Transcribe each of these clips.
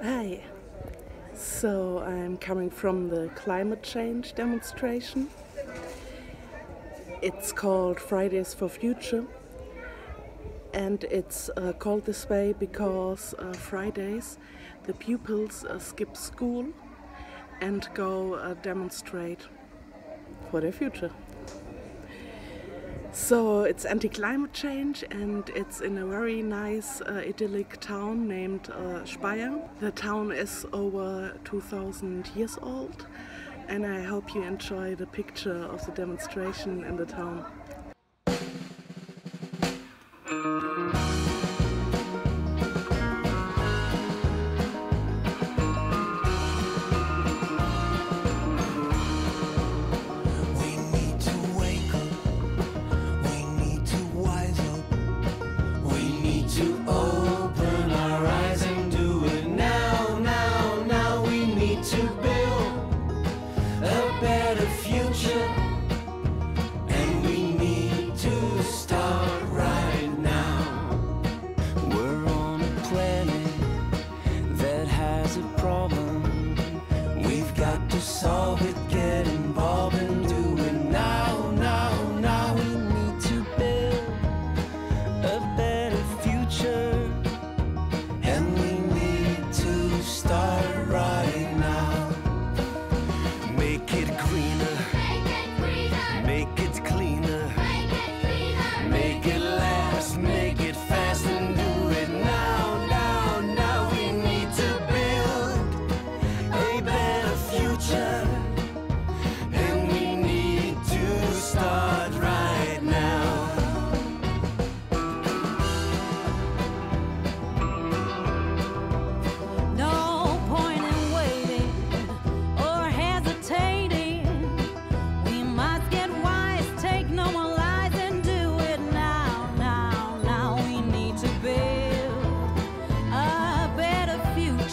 Hi. So I'm coming from the climate change demonstration. It's called Fridays for Future. And it's uh, called this way because uh, Fridays the pupils uh, skip school and go uh, demonstrate for their future. So it's anti-climate change and it's in a very nice uh, idyllic town named uh, Speyer. The town is over 2000 years old and I hope you enjoy the picture of the demonstration in the town.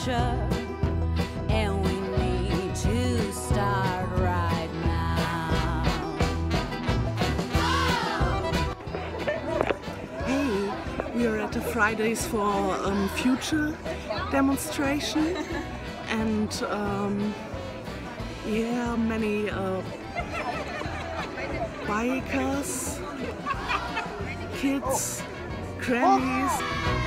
Future, and we need to start right now. Hey, we are at the Fridays for um, Future demonstration, and um, yeah, many uh, bikers, kids, grannies.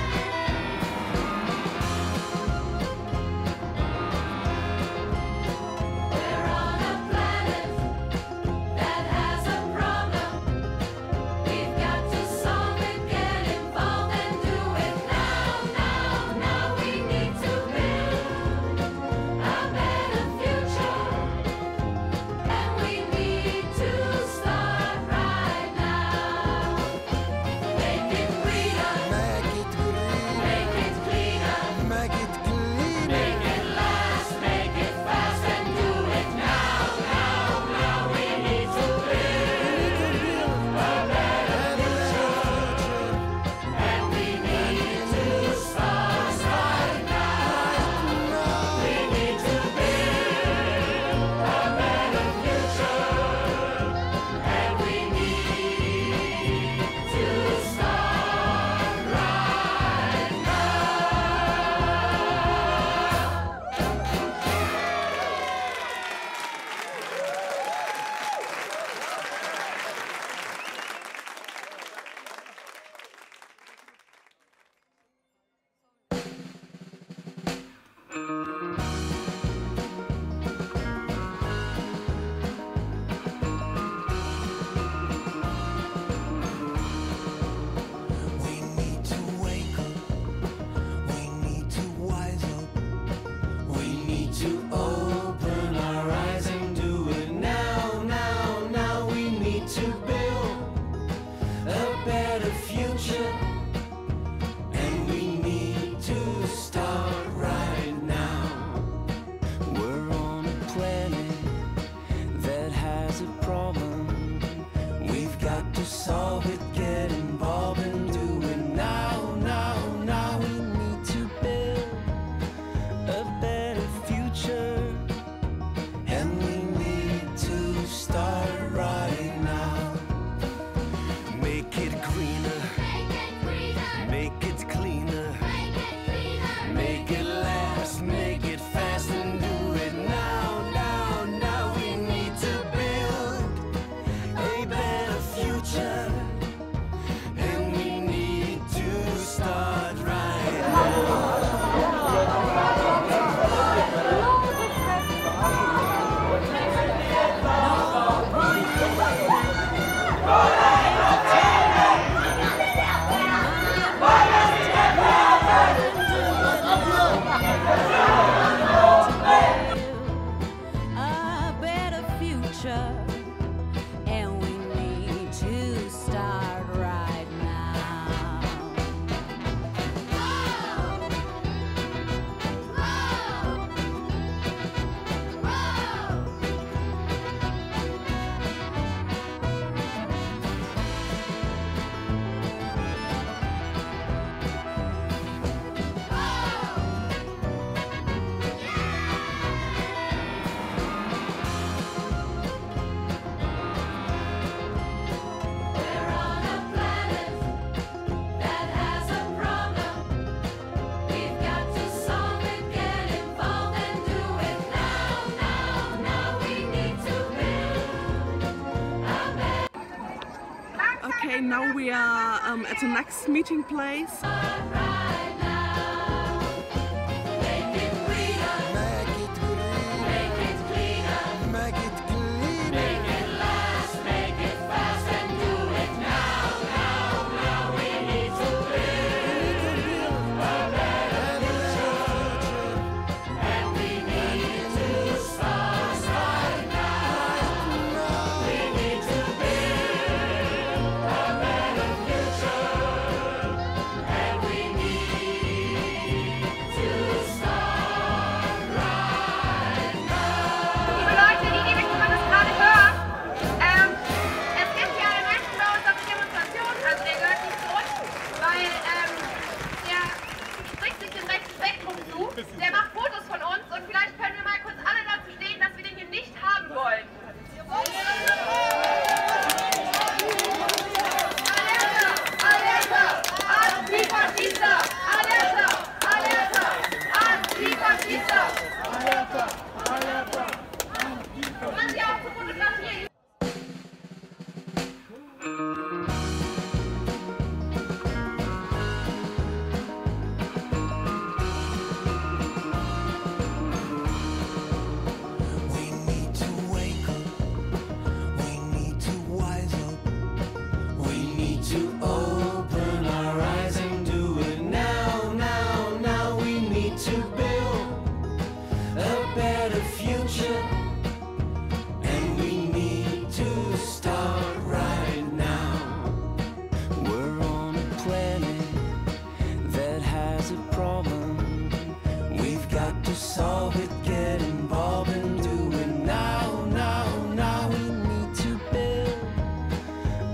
um, at the next meeting place.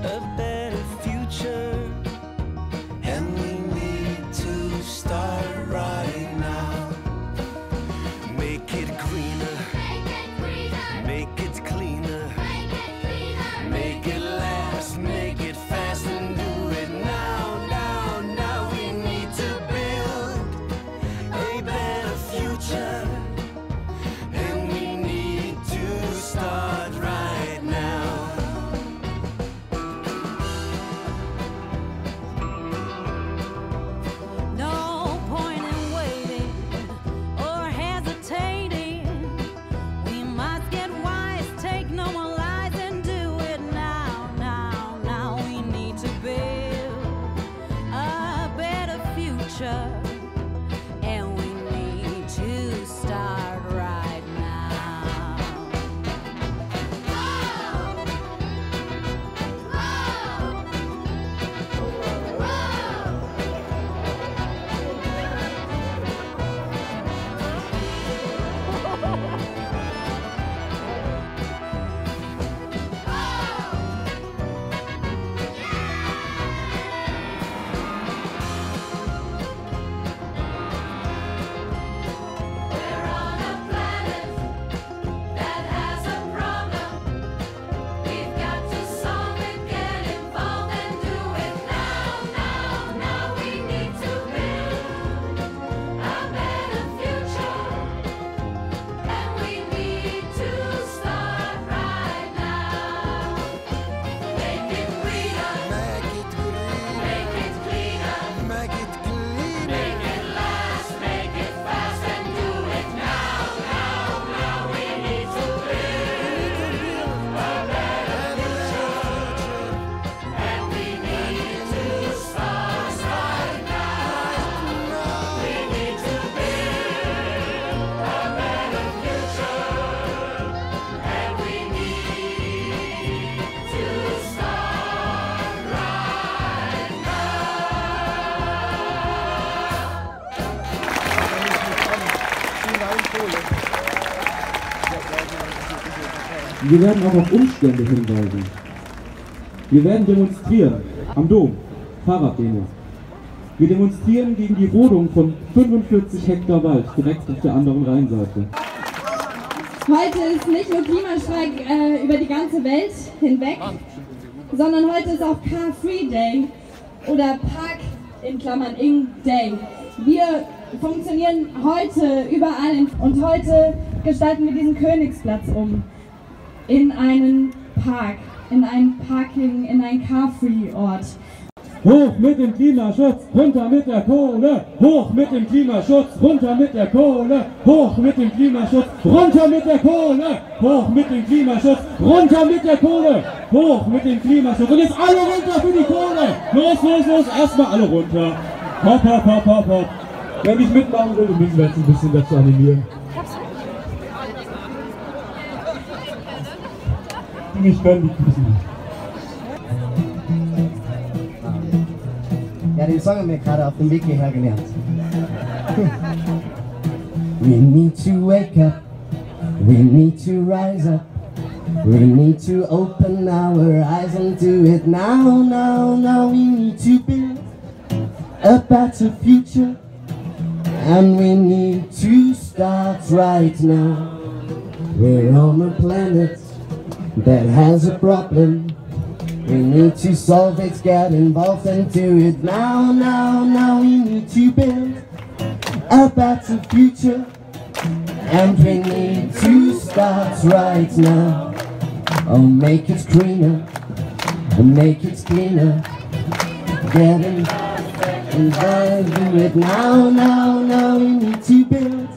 a bed. Wir werden auch auf Umstände hinweisen. Wir werden demonstrieren. Am Dom. Fahrraddemo. Wir demonstrieren gegen die Rodung von 45 Hektar Wald direkt auf der anderen Rheinseite. Heute ist nicht nur Klimastreik äh, über die ganze Welt hinweg, sondern heute ist auch Car Free Day oder Park in Klammern Ing Day. Wir funktionieren heute überall und heute gestalten wir diesen Königsplatz um in einen Park, in einen Parking, in einen Carfree-Ort. Hoch mit dem Klimaschutz, runter mit der Kohle, hoch mit dem Klimaschutz, runter mit der Kohle, hoch mit dem Klimaschutz, runter mit der Kohle, hoch mit dem Klimaschutz, runter mit der Kohle, hoch mit dem Klimaschutz. Und jetzt alle runter für die Kohle. Los, los, los, erstmal alle runter. Hopp, hopp, hopp, hopp, hopp. Wenn ich mitmachen will, müssen wir jetzt ein bisschen dazu animieren. Die nicht können, die küssen nicht. Ja, den Song haben wir gerade auf dem Weg hierher gelernt. We need to wake up. We need to rise up. We need to open our eyes and do it now, now, now. We need to build a better future. And we need to start right now. We're on a planet that has a problem. We need to solve it, get involved and do it now, now, now. We need to build a better future. And we need to start right now. Oh, make it greener, make it cleaner. Get involved do it now, now, now. We need to build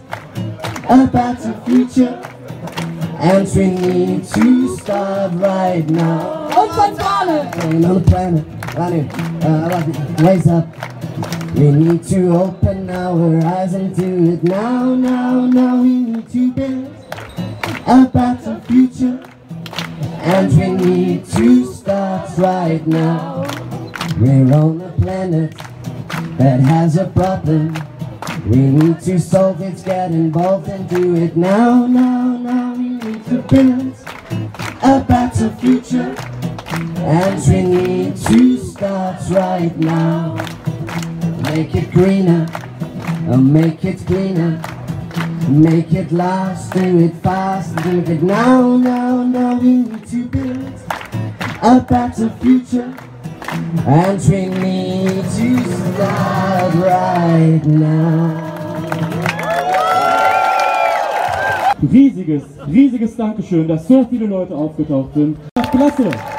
a better future. And we need to start right now. Von vorne. Running on the planet, running, uh, running, up. We need to open our eyes and do it now, now, now. We need to build a better future. And we need to start right now. We're on a planet that has a problem. We need to solve it, get involved and do it now, now, now. Build a better future. And we need to start right now. Make it greener, make it cleaner. Make it last, do it fast, do it now, now, now. We need to build a better future. And we need to start right now. Riesiges, riesiges Dankeschön, dass so viele Leute aufgetaucht sind. Klasse!